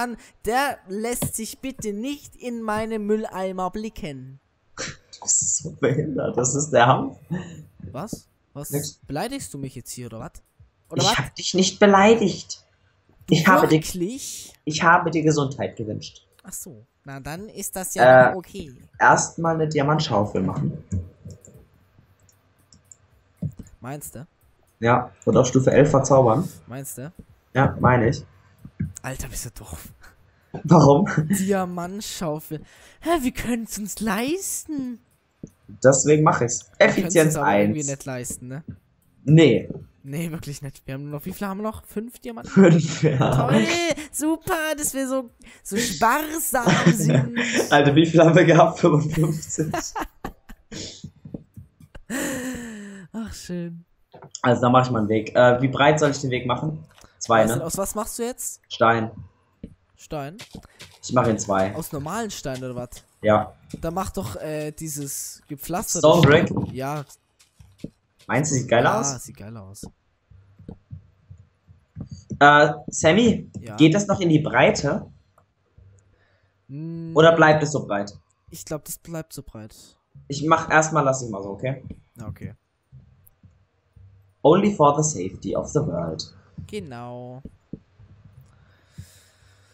Mann, der lässt sich bitte nicht in meine Mülleimer blicken. Du bist so behindert. Das ist der Hammer. Was? Was? Nix. Beleidigst du mich jetzt hier, oder was? Oder Ich habe dich nicht beleidigt. Ich habe, dir, ich habe dir Gesundheit gewünscht. Ach so. Na, dann ist das ja Äh. okay. Erstmal eine Diamantschaufel machen. Meinst du? Ja. Und auf Stufe 11 verzaubern. Meinst du? Ja, meine ich. Alter, bist du doof. Warum? Diamantschaufel. Hä, wir können es uns leisten. Deswegen mache. Wir können's Effizienz uns aber irgendwie 1. nicht leisten, ne? Nee. Nee, wirklich nicht. Wir haben nur noch, wie viele haben wir noch? Fünf Diamanten? 5, ja. Toll, super, dass wir so, so sparsam sind. Alter, wie viel haben wir gehabt? 55. Ach, schön. Also, da mache ich mal einen Weg. Äh, wie breit soll ich den Weg machen? Zwei, du, ne? aus was machst du jetzt? Stein. Stein? Ich mache ihn zwei. Aus normalen Stein oder was? Ja. Da mach doch äh, dieses gepflasterte Stone Brick? Stein. Ja, Meinst du, sieht geil ja, aus? sieht geil aus. Äh, Sammy, Ja. geht das noch in die Breite? Hm, Oder bleibt es so breit? Ich glaube, das bleibt so breit. Ich mach erstmal, lass ich mal so, okay? Ja, Okay. Only for the safety of the world. Genau.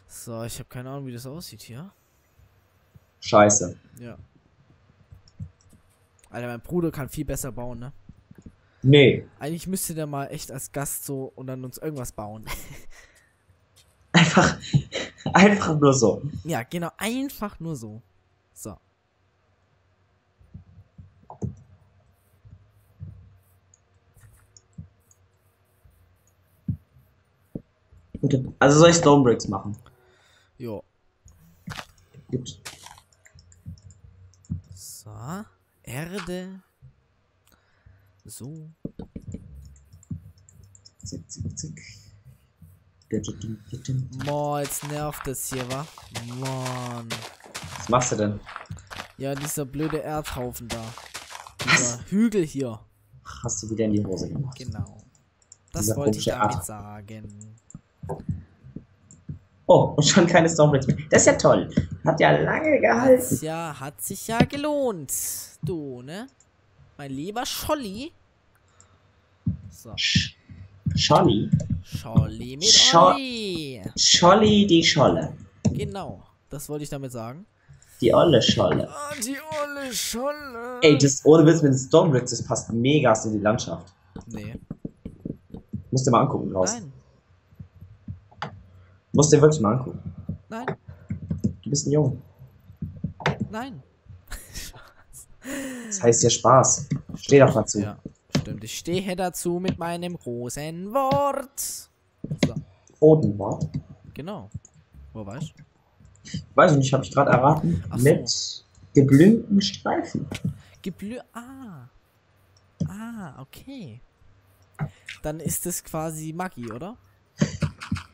So, ich habe keine Ahnung, wie das aussieht hier. Scheiße. Ja. Alter, mein Bruder kann viel besser bauen, ne? Nee. Eigentlich müsste der mal echt als Gast so und dann uns irgendwas bauen. Einfach, einfach nur so. ja, genau, einfach nur so. So. Gut, Also soll ich Stone Bricks machen? Jo. Gut. So. Erde. So. Zick, zick, zick. Boah, jetzt nervt das hier, wa? Mann. Was machst du denn? Ja, dieser blöde Erdhaufen da. Dieser Hügel hier. Hast du wieder in die Hose gemacht? Genau. Das Dieser wollte ich damit Erd- sagen. Oh, und schon keine Bricks mehr. Das ist ja toll. Hat ja lange gehalten. Hat's ja, hat sich ja gelohnt. Du, ne? Mein lieber Scholli. So, Sch Scholli. Scholli mit Scho- Olli. Scholli die Scholle. Genau, das wollte ich damit sagen. Die olle Scholle. Ah, die olle Scholle. Ey, das ohne Witz mit den Stone Bricks, das passt mega in die Landschaft. Nee, Musst dir mal angucken draußen. nein, Musst dir wirklich mal angucken. nein, Du bist ein Junge. nein. Das heißt ja Spaß. Steh doch dazu. Ja, stimmt. Ich stehe dazu mit meinem großen Wort. So, Roten Wort. genau. Wo weißt Weiß ich nicht, habe ich gerade erraten. Ach so. Mit geblümten Streifen. Geblü. Ah. Ah, okay. Dann ist es quasi Maggi, oder?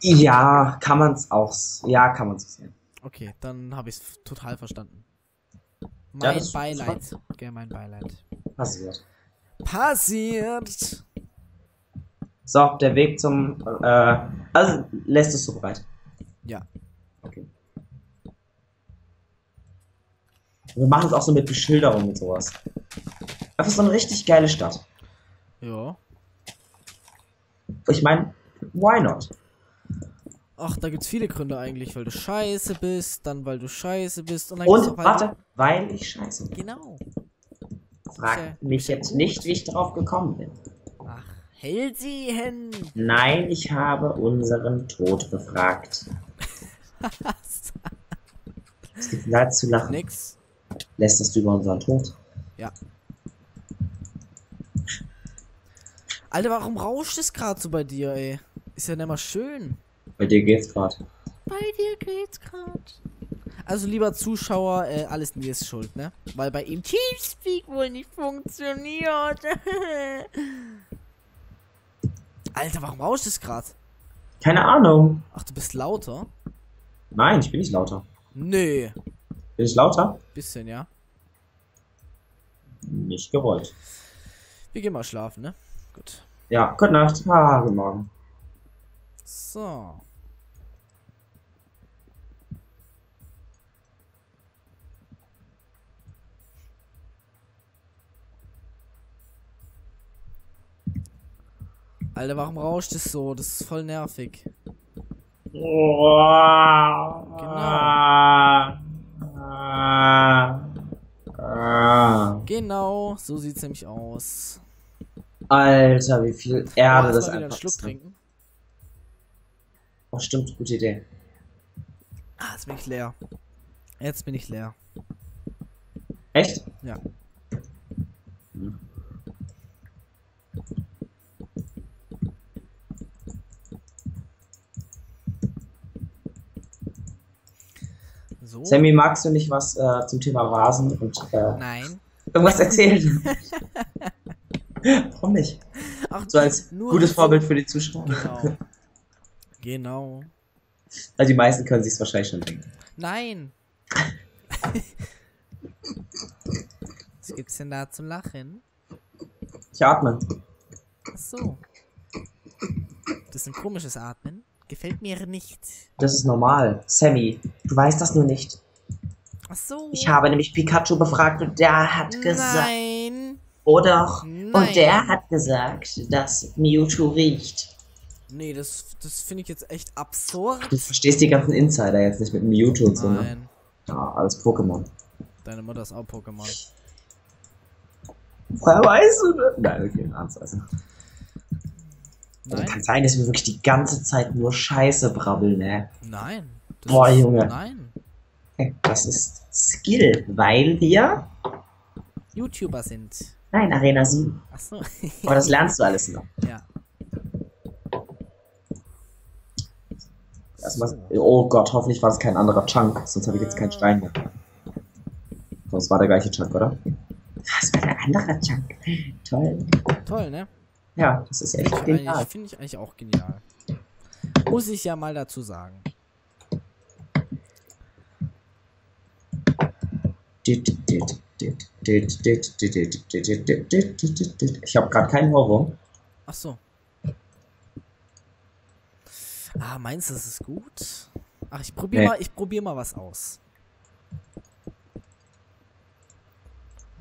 Ja, kann man's auch. s- Ja, kann man's sehen. Okay, dann habe ich es total verstanden. Ja, Mein das- Beileid. Okay, mein Beileid. Passiert. Passiert. So, der Weg zum. Äh, also lässt es so bereit. Ja. Okay. Wir machen es auch so mit Beschilderung und sowas. Einfach so eine richtig geile Stadt. Ja. Ich meine, why not? Ach, da gibt's viele Gründe eigentlich, weil du scheiße bist, dann weil du scheiße bist und dann Und warte, weil ich scheiße bin. genau. Frag ja- mich jetzt nicht, wie ich drauf gekommen bin. Ach, hält sie hin. Nein, ich habe unseren Tod befragt. Was? Es gibt leid zu lachen. Nix. Lästerst du über unseren Tod? Ja. Alter, warum rauscht es gerade so bei dir, ey? Ist ja nicht mal schön. Bei dir geht's gerade. Bei dir geht's grad. Also, lieber Zuschauer, äh, alles Nils schuld, ne? Weil bei ihm Teamspeak wohl nicht funktioniert. Alter, warum rauscht es gerade? Keine Ahnung. Ach, du bist lauter? Nein, ich bin nicht lauter. Nee. Bin ich lauter? Bisschen, ja. Nicht gewollt. Wir gehen mal schlafen, ne? Gut. Ja, gute Nacht. Ah, guten Morgen. So. Alter, warum rauscht es so? Das ist voll nervig. Genau. Genau, so sieht's nämlich aus. Alter, wie viel Erde Oh, das wieder einen einfach Schluck ist. ne? trinken. Oh, stimmt, gute Idee. Ah, jetzt bin ich leer. Jetzt bin ich leer. Echt? Ja. So. Sammy, magst du nicht was äh, zum Thema Rasen und äh, Nein. irgendwas erzählen? Warum nicht? Ach, So als gutes Vorbild für die Zuschauer. Genau. genau. Also die meisten können sich wahrscheinlich schon denken. Nein. Was gibt's denn da zu lachen? Ich atme. Ach so. Das ist ein komisches Atmen. Gefällt mir nicht. Das ist normal. Sammy, du weißt das nur nicht. Ach so. Ich habe nämlich Pikachu befragt und der hat gesagt. Nein. Oh doch. Nein. Und der hat gesagt, dass Mewtwo riecht. Nee, das, das finde ich jetzt echt absurd. Du verstehst die ganzen Insider jetzt nicht mit Mewtwo und so, ne? Nein. Ja, alles Pokémon. Deine Mutter ist auch Pokémon. Woher weißt du das? Nein, okay, ernst also. Also kann sein, dass wir wirklich die ganze Zeit nur Scheiße brabbeln, ne? Nein. Das Boah, ist, Junge. Nein. Das ist Skill, weil wir. YouTuber sind. Nein, Arena 7. Ach so. Aber das lernst du alles noch. ja. Erstmal, oh Gott, hoffentlich war es kein anderer Chunk, sonst habe ich jetzt keinen Stein mehr. Es war der gleiche Chunk, oder? Das war der andere Chunk. Toll. Toll, ne? Ja, das ist echt genial. finde ich eigentlich auch genial. Muss ich ja mal dazu sagen. Ich habe gerade keinen Horror. Ach so. Ah, meinst du, das ist gut? Ach, ich probiere Nee. mal, ich probiere mal was aus.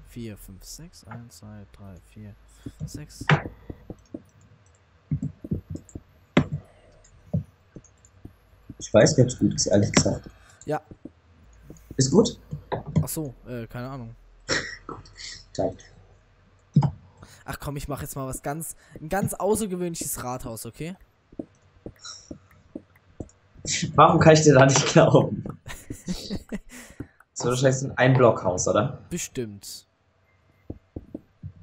4, 5, 6, 1, 2, 3, 4, 6. Ich weiß nicht, ob es gut ist, ehrlich gesagt. Ja. Ist gut? Ach so, äh, keine Ahnung. Toll. Ach komm, ich mache jetzt mal was ganz, ein ganz außergewöhnliches Rathaus, okay? Warum kann ich dir da nicht glauben? Das wird wahrscheinlich so ein Einblockhaus, oder? Bestimmt.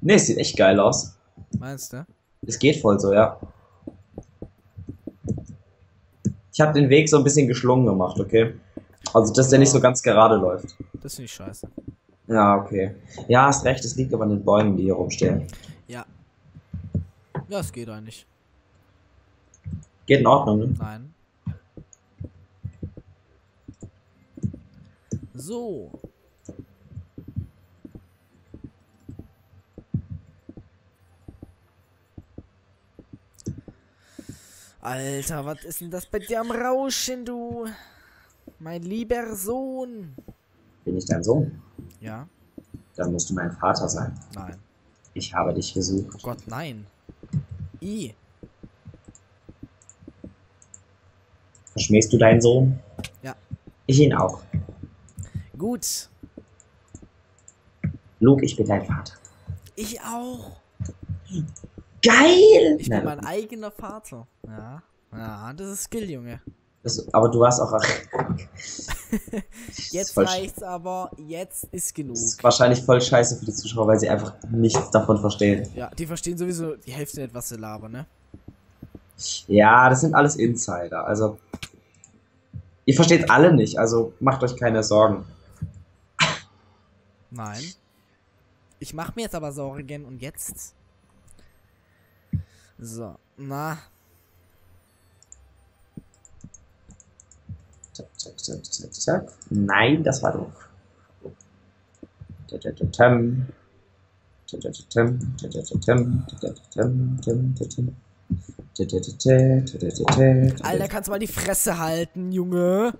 Nee, es sieht echt geil aus. Meinst du? Es geht voll so, ja. Ich habe den Weg so ein bisschen geschlungen gemacht, okay? Also, dass der nicht so ganz gerade läuft. Das finde ich scheiße. Ja, okay. Ja, hast recht, es liegt aber an den Bäumen, die hier rumstehen. Ja. Ja, es geht eigentlich. Geht in Ordnung, ne? Nein. So. Alter, was ist denn das bei dir am Rauschen, du? Mein lieber Sohn. Bin ich dein Sohn? Ja? Dann musst du mein Vater sein. Nein. Ich habe dich Oh gesucht. Gott, nein. I. Verschmähst du deinen Sohn? Ja. Ich ihn auch. Gut. Luke, ich bin dein Vater. Ich auch. Geil! Ich bin mein eigener Vater. Ja. Ja, das ist Skill, Junge. das, aber du hast auch. Jetzt voll, reicht's aber. Jetzt ist genug. Das ist wahrscheinlich voll scheiße für die Zuschauer, weil sie einfach nichts davon verstehen. Ja, die verstehen sowieso die Hälfte nicht, was sie labern, ne? Ja, das sind alles Insider. Also. Ihr versteht alle nicht, also macht euch keine Sorgen. Nein. Ich mach mir jetzt aber Sorgen und jetzt. So, na. Zack, zack, zack, zack, zack. Nein, das war doof. Alter, kannst du mal die Fresse halten, Junge?